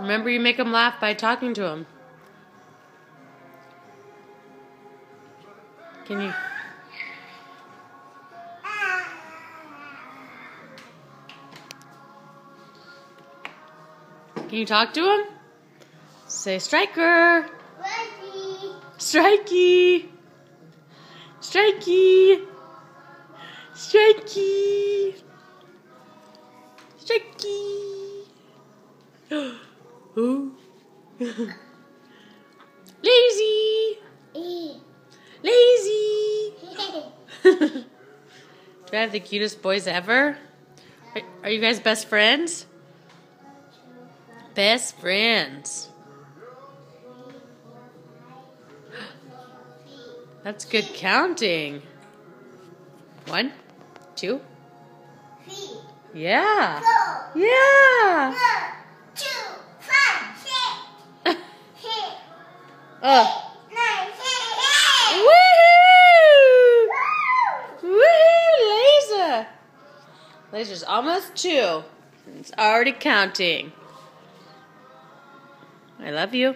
Remember, you make him laugh by talking to him. Can you? Can you talk to him? Say, Striker! Strikey! Strikey! Strikey! Strikey! Ooh. Lazy! Lazy! Do I have the cutest boys ever? Are, are you guys best friends? Best friends. That's good counting. One, two. Yeah. Yeah. Oh. Woohoo! Woohoo! Laser. Laser's almost two. It's already counting. I love you.